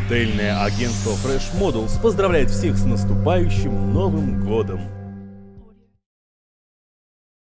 Модельное агентство Fresh Models поздравляет всех с наступающим Новым Годом!